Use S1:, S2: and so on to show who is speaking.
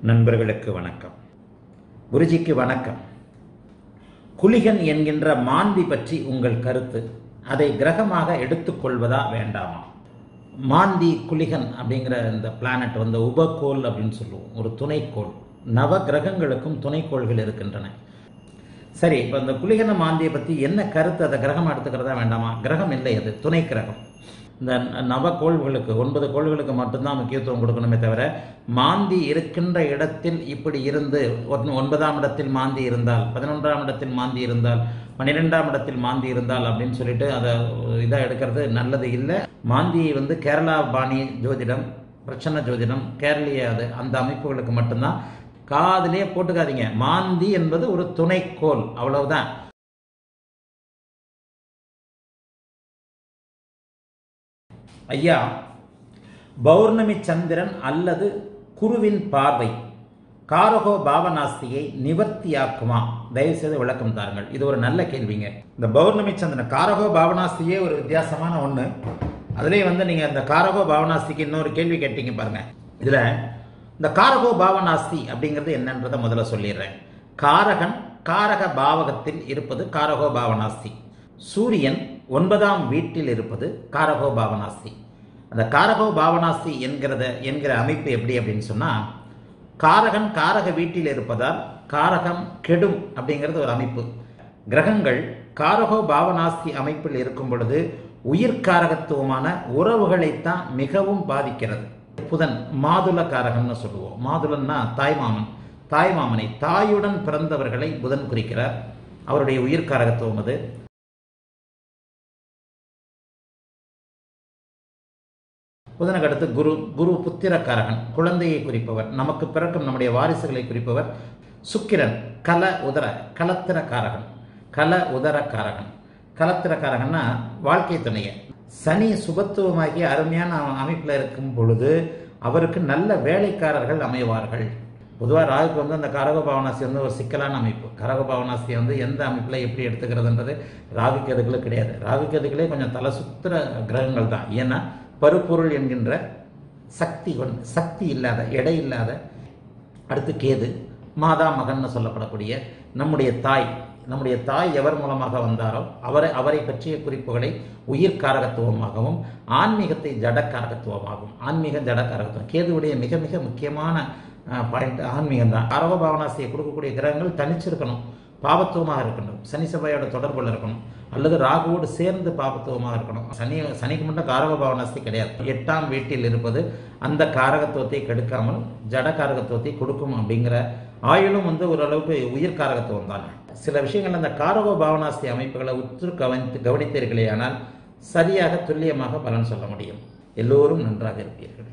S1: நண்பர்களுக்கு வணக்கம். குருஜிக்கு வணக்கம். குலிகன் என்கின்ற மாந்தி பற்றி உங்கள் கருத்து அதை கிரகமாக எடுத்துக்கொள்வதா வேண்டாமா? மாந்தி குலிகன் அப்படிங்கிற இந்த பிளானட் வந்து உபகோல் அப்படின்னு சொல்லுவோம். ஒரு துணைக்கோள். நவ கிரகங்களுக்கும் துணைக்கோள்கள் இருக்கின்றன. சரி இப்போ இந்த குளிகன மாந்தியை பற்றி என்ன கருத்து? அதை கிரகம் எடுத்துக்கிறதா வேண்டாமா? கிரகம் இல்லை அது துணை கிரகம். இந்த நவ கோள்களுக்கு ஒன்பது கோள்களுக்கு மட்டும்தான் முக்கியத்துவம் கொடுக்கணுமே தவிர மாந்தி இருக்கின்ற இடத்தில் இப்படி இருந்து ஒன்பதாம் இடத்தில் மாந்தி இருந்தால் பதினொன்றாம் இடத்தில் மாந்தி இருந்தால் பன்னிரெண்டாம் இடத்தில் மாந்தி இருந்தால் அப்படின்னு சொல்லிட்டு அதை இதாக எடுக்கிறது நல்லது இல்லை. மாந்தியை வந்து கேரளா பாணி ஜோதிடம் பிரச்சனை ஜோதிடம் கேரளிய அது அந்த அமைப்புகளுக்கு மட்டும்தான் காதிலே போட்டுக்காதீங்க. மாந்தி என்பது ஒரு துணைக்கோள். அவ்வளவுதான். ஐயா பௌர்ணமி சந்திரன் அல்லது குருவின் பார்வை காரகோ பாவனாஸ்தியை நிவர்த்தியாக்குமா? தயவு செய்து விளக்கம் தாருங்கள். இது ஒரு நல்ல கேள்விங்க. இந்த பௌர்ணமி சந்திரன் காரகோ பாவனாஸ்தியே ஒரு வித்தியாசமான ஒன்று அதுலேயே வந்து நீங்கள் இந்த காரகோ பாவனாஸ்திக்கு இன்னொரு கேள்வி கேட்டீங்க பாருங்க. இதில் இந்த காரகோ பாவனாஸ்தி அப்படிங்கிறது என்னன்றதை முதல்ல சொல்லிடுறேன். காரகன் காரக பாவகத்தில் இருப்பது காரகோ பாவனாஸ்தி சூரியன் ஒன்பதாம் வீட்டில் இருப்பது காரகோ பாவனாஸ்தி அந்த காரகோ பாவனாஸ்தி என்கிறத என்கிற அமைப்பு எப்படி அப்படின்னு சொன்னால் காரகன் காரக வீட்டில் இருப்பதால் காரகம் கெடும் அப்படிங்கிறது ஒரு அமைப்பு. கிரகங்கள் காரகோ பாவனாஸ்தி அமைப்பில் இருக்கும் பொழுது உயிர்காரகத்துவமான உறவுகளைத்தான் மிகவும் பாதிக்கிறது. புதன் மாதுள காரகம்னு சொல்லுவோம். மாதுளன்னா தாய்மாமன் தாய்மாமனை தாயுடன் பிறந்தவர்களை புதன் குறிக்கிறார். அவருடைய உயிர்காரகத்துவம் அது. புதனுக்கு அடுத்து குரு குரு புத்திரக்காரகன் குழந்தையை குறிப்பவர் நமக்கு பிறக்கும் நம்முடைய வாரிசுகளை குறிப்பவர் சுக்கிரன் கல உதர கலத்திரக்காரகன் கல உதரக்காரகன். கலத்திரக்காரகன்னா வாழ்க்கை துணைய சனி சுபத்துவமாகிய அருமையான அமைப்பில் இருக்கும் பொழுது அவருக்கு நல்ல வேலைக்காரர்கள் அமைவார்கள். பொதுவாக ராகுக்கு வந்து அந்த கரக பாவனாசி வந்து ஒரு சிக்கலான அமைப்பு. கரக பாவனாசியை வந்து எந்த அமைப்பில் எப்படி எடுத்துக்கிறதுன்றது ராகு கேதுகளே கிடையாது. ராகு கதுகளே கொஞ்சம் தலை சுத்துற கிரகங்கள் தான். ஏன்னா பருப்பொருள் என்கின்ற சக்தி கொண்ட சக்தி இல்லாத எடை இல்லாத அடுத்து கேது மாதா மகன்னு சொல்லப்படக்கூடிய நம்முடைய தாய் நம்முடைய தாய் எவர் மூலமாக வந்தாரோ அவரை அவரை பற்றிய குறிப்புகளை உயிர் காரகத்துவமாகவும் ஆன்மீகத்தை ஜடக்காரகத்துவமாகவும் ஆன்மீக ஜடக்காரகத்துவம். கேதுவுடைய மிக மிக முக்கியமான பாயிண்ட் ஆன்மீகம் தான் அரவ பாவனாசியை கொடுக்கக்கூடிய கிரகங்கள் தனிச்சிருக்கணும். பாவத்துவமாக இருக்கணும். சனி சபையோட தொடர்பில் இருக்கணும். அல்லது ராகுவோடு சேர்ந்து பாபத்துவமாக இருக்கணும். சனி சனிக்கு மட்டும் காரக பாவனாஸ்தி கிடையாது. எட்டாம் வீட்டில் இருப்பது அந்த காரகத்துவத்தை கெடுக்காமல் ஜட காரகத்துவத்தை கொடுக்கும் அப்படிங்கிற ஆயுளும் வந்து ஓரளவுக்கு உயிர் காரகத்துவம் தானே. சில விஷயங்கள் அந்த காரக பாவனாஸ்தி அமைப்புகளை உற்று கவனித்து கவனித்தீர்களே ஆனால் சரியாக துல்லியமாக பலன் சொல்ல முடியும். எல்லோரும் நன்றாக இருப்பீர்கள்.